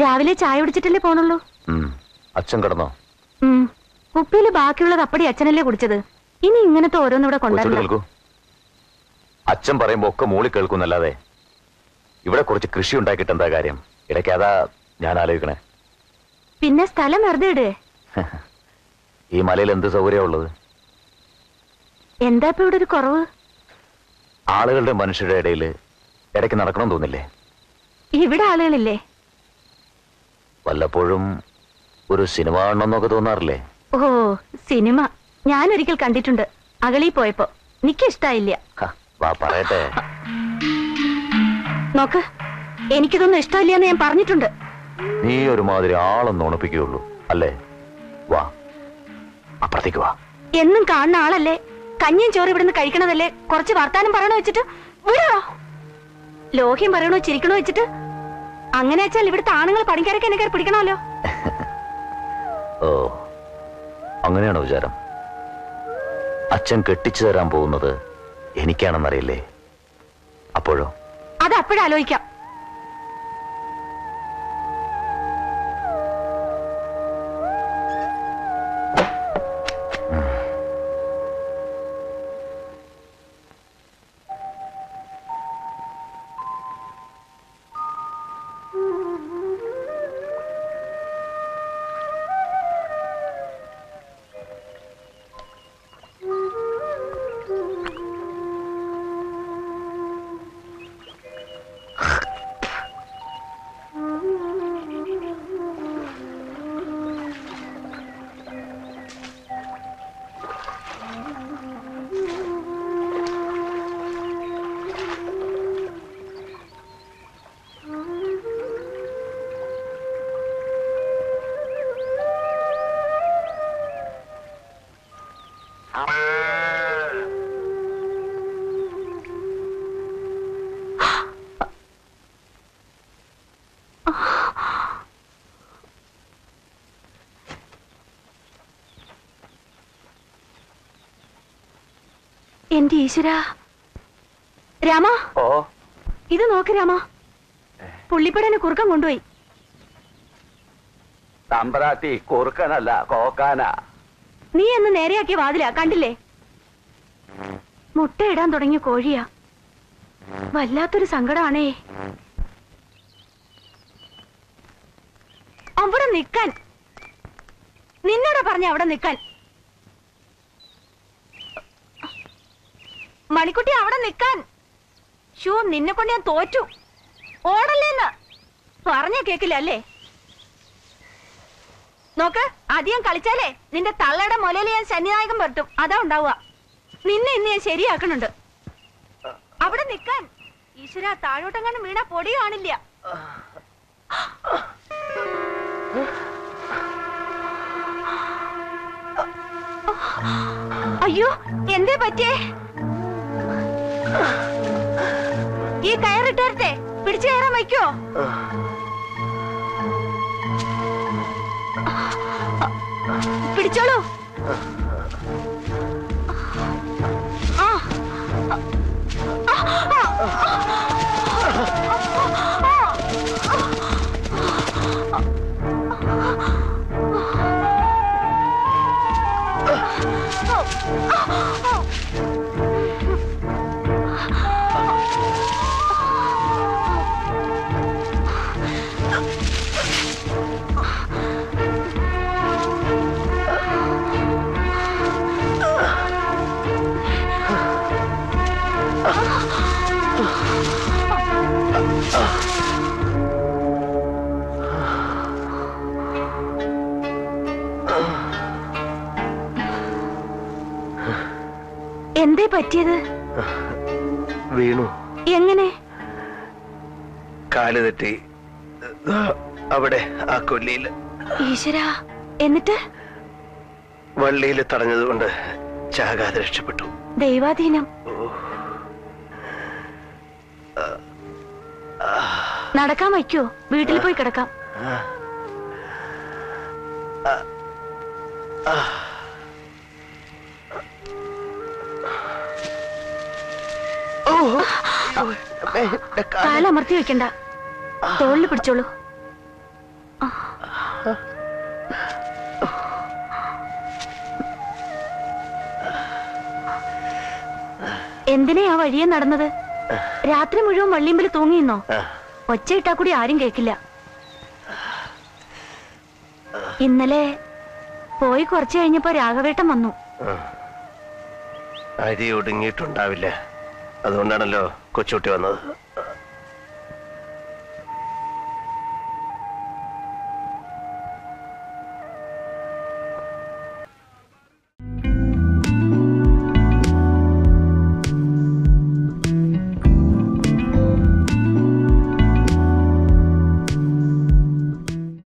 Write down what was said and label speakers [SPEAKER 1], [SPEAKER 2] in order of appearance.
[SPEAKER 1] രാവിലെ ചായ കുടിച്ചിട്ടല്ലേ പോണുള്ളൂ?
[SPEAKER 2] അച്ഛൻ കിടന്നോ?
[SPEAKER 1] ഉപ്പിയിൽ ബാക്കിയുള്ളത് അപ്പടി അച്ഛനല്ലേ കുടിച്ചത്. ഇനി ഇങ്ങനത്തെ ഓരോന്നും
[SPEAKER 2] ഇവിടെ
[SPEAKER 1] കൊണ്ടുവരണം
[SPEAKER 2] അച്ഛൻ പറയുമ്പോ ഒക്കെ മൂളി കേൾക്കുന്നല്ലാതെ ഇവിടെ കുറച്ച് കൃഷി ഉണ്ടാക്കിയിട്ട് എന്താ കാര്യം? ഇടയ്ക്ക് അതാ ഞാൻ ആലോചിക്കണേ.
[SPEAKER 1] പിന്നെ സ്ഥലം വെറുതെ ഇടേ.
[SPEAKER 2] ഈ മലയിൽ എന്ത് സൗകര്യമുള്ളത്
[SPEAKER 1] എന്താ ഇപ്പൊ ഇവിടെ ഒരു കുറവ്?
[SPEAKER 2] ആളുകളുടെ മനുഷ്യരുടെ ഇടയിൽ ഇടയ്ക്ക് നടക്കണം തോന്നില്ലേ?
[SPEAKER 1] ഇവിടെ ആളുകളില്ലേ?
[SPEAKER 2] വല്ലപ്പോഴും ഒരു സിനിമ കാണണമെന്നൊക്കെ തോന്നാറില്ലേ?
[SPEAKER 1] ഓ സിനിമ. ഞാൻ ഒരിക്കൽ കണ്ടിട്ടുണ്ട്. അകളി പോയപ്പോ. നിക്ക് ഇഷ്ടായില്ല.
[SPEAKER 2] വാ പറയട്ടെ.
[SPEAKER 1] നോക്ക് എനിക്കിതൊന്നും ഇഷ്ടമില്ലെന്ന് ഞാൻ പറഞ്ഞിട്ടുണ്ട്.
[SPEAKER 2] നീ ഒരുമാതിരി ആളൊന്നും ഉണപ്പിക്കുകയുള്ളൂ അല്ലേ? വാ അപ്പുറത്തേക്ക് വാ.
[SPEAKER 1] എന്നും കാണുന്ന ആളല്ലേ? കഞ്ഞിയും ചോറ് ഇവിടുന്ന് കഴിക്കണതല്ലേ? കുറച്ച് വർത്താനം പറയണോ വെച്ചിട്ട്? വിടോ ലോഹ്യം പറയണോ ചിരിക്കണോ വെച്ചിട്ട്? അങ്ങനെ വെച്ചാൽ ഇവിടുത്തെ ആണുങ്ങൾ പണിക്കാരൊക്കെ എന്നെ കയറി പിടിക്കണമല്ലോ.
[SPEAKER 2] ഓ അങ്ങനെയാണോ വിചാരം? അച്ഛൻ കെട്ടിച്ചു തരാൻ പോകുന്നത് എനിക്കാണെന്നറിയില്ലേ? അപ്പോഴോ?
[SPEAKER 1] അത് അപ്പോഴാലോചിക്കാം. എന്റെ ഈശ്വര. രാമ?
[SPEAKER 2] ഓ.
[SPEAKER 1] ഇത് നോക്ക് രാമ. പുള്ളിപ്പടനെ കുറുക്കം കൊണ്ടുപോയി.
[SPEAKER 2] തമ്പ്രാത്തി കുറുക്കനല്ല കോക്കാന.
[SPEAKER 1] നീ എന്ന് നേരെയാക്കിയ വാതിലാ കണ്ടില്ലേ? മുട്ടയിടാൻ തുടങ്ങിയ കോഴിയാ. വല്ലാത്തൊരു സങ്കടമാണേ. അവിടെ നിൽക്കാൻ. നിന്നോട് പറഞ്ഞ അവിടെ നിൽക്കാൻ. മണിക്കുട്ടി അവിടെ നിൽക്കാൻ. ഷൂ നിന്നെ കൊണ്ട് ഞാൻ തോറ്റു. ഓടല്ലേന്ന്. പറഞ്ഞ കേക്കില്ല അല്ലേ? നോക്ക് അധികം കളിച്ചാലേ നിന്റെ തള്ളയുടെ മുലയിൽ ഞാൻ ശനിനായകം പറ്റും അതാ ഉണ്ടാവുക. നിന്നെ ഇന്ന് ഞാൻ ശരിയാക്കണുണ്ട്. അവിടെ നിക്കാൻ ഈശ്വര താഴോട്ടെങ്ങാനും വീണ പൊടി കാണില്ല. അയ്യോ എന്തേ പറ്റിയേ? ഈ കയറിട്ടേ പിടിച്ചു കയറാൻ വയ്ക്കോ പിടിച്ചോളൂ ആ. എന്തേ പറ്റിയത്?
[SPEAKER 3] വീണു.
[SPEAKER 1] എങ്ങനെ?
[SPEAKER 3] കാൽ തെറ്റി. അവിടെ ആ കൊല്ലിയിൽ
[SPEAKER 1] ഈശ്വര എന്നിട്ട്?
[SPEAKER 3] വള്ളിയിൽ തടഞ്ഞതുകൊണ്ട് ചാകാതെ രക്ഷപ്പെട്ടു.
[SPEAKER 1] ദൈവാധീനം. നടക്കാൻ വയ്ക്കോ? വീട്ടിൽ പോയി കിടക്കാം. കാലമർത്തി വെക്കണ്ട. തോളിൽ പിടിച്ചോളൂ. എന്തിനാ ആ വഴിയെ നടന്നത്? രാത്രി മുഴുവൻ വള്ളിയമ്പിൽ
[SPEAKER 3] തൂങ്ങിയെന്നോ
[SPEAKER 1] ഒച്ചയിട്ടാ കൂടി ആരും കേക്കില്ല. ഇന്നലെ പോയി കുറച്ചു കഴിഞ്ഞപ്പോ രാഘവേട്ടം വന്നു.
[SPEAKER 3] അരി ഒടുങ്ങിയിട്ടുണ്ടാവില്ല. അതുകൊണ്ടാണല്ലോ കൊച്ചുകുട്ടി വന്നത്.